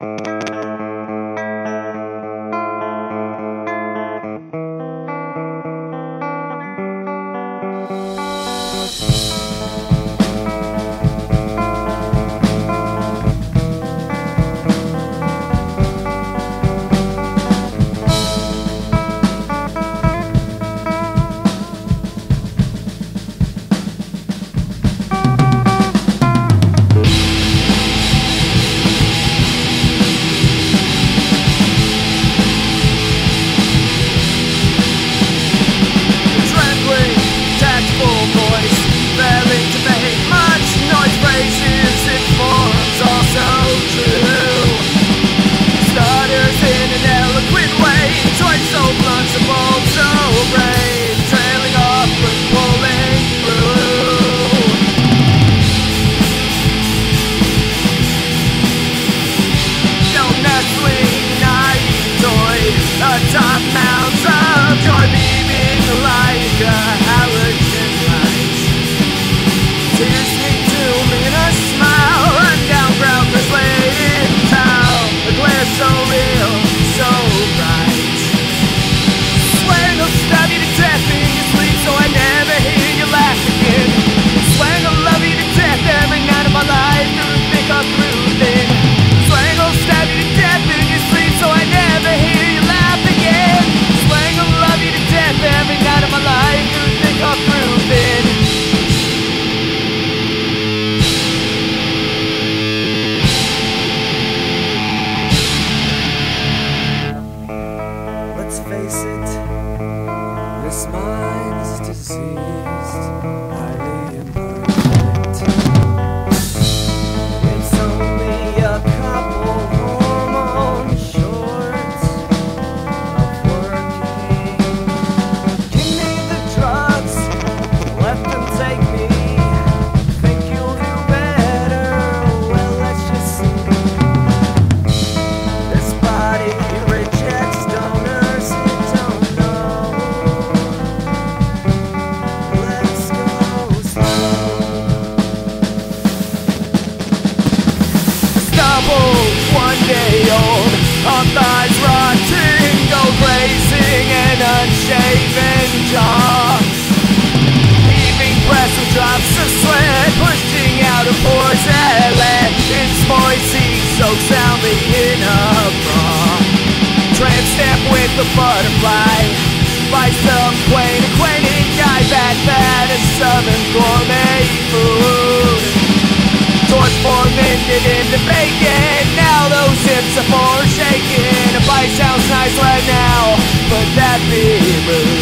Uh... invisible trailing off pulling through. No nestling toy atop mounds of like a halogen light. see. with the butterfly. By some quaint acquainted guy that had a southern gourmet food Torch for mended into bacon. Now those hips are for shaking. A bite sounds nice right now But that'd be rude